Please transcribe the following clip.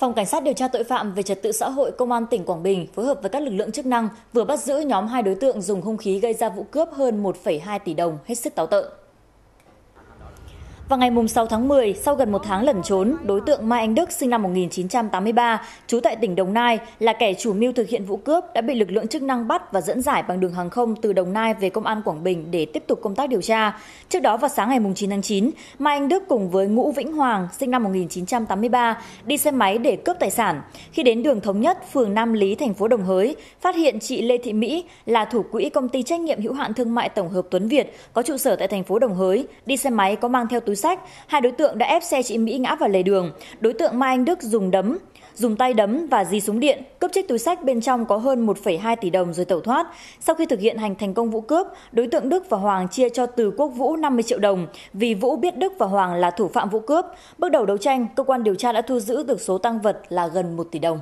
Phòng Cảnh sát điều tra tội phạm về trật tự xã hội Công an tỉnh Quảng Bình phối hợp với các lực lượng chức năng vừa bắt giữ nhóm hai đối tượng dùng hung khí gây ra vụ cướp hơn 1,2 tỷ đồng, hết sức táo tợn. Vào ngày 6 tháng 10, sau gần một tháng lẩn trốn, đối tượng Mai Anh Đức sinh năm 1983, trú tại tỉnh Đồng Nai, là kẻ chủ mưu thực hiện vụ cướp đã bị lực lượng chức năng bắt và dẫn giải bằng đường hàng không từ Đồng Nai về công an Quảng Bình để tiếp tục công tác điều tra. Trước đó vào sáng ngày 9 tháng 9, Mai Anh Đức cùng với Ngũ Vĩnh Hoàng sinh năm 1983 đi xe máy để cướp tài sản. Khi đến đường Thống Nhất, phường Nam Lý, thành phố Đồng Hới, phát hiện chị Lê Thị Mỹ là thủ quỹ công ty trách nhiệm hữu hạn thương mại tổng hợp Tuấn Việt có trụ sở tại thành phố Đồng Hới, đi xe máy có mang theo túi sách, hai đối tượng đã ép xe chị Mỹ ngã vào lề đường. Đối tượng Mai Anh Đức dùng đấm dùng tay đấm và dí súng điện cướp chiếc túi sách bên trong có hơn 1,2 tỷ đồng rồi tẩu thoát. Sau khi thực hiện hành thành công vụ cướp, đối tượng Đức và Hoàng chia cho Từ Quốc Vũ 50 triệu đồng vì Vũ biết Đức và Hoàng là thủ phạm vụ cướp. Bước đầu đấu tranh, cơ quan điều tra đã thu giữ được số tăng vật là gần 1 tỷ đồng.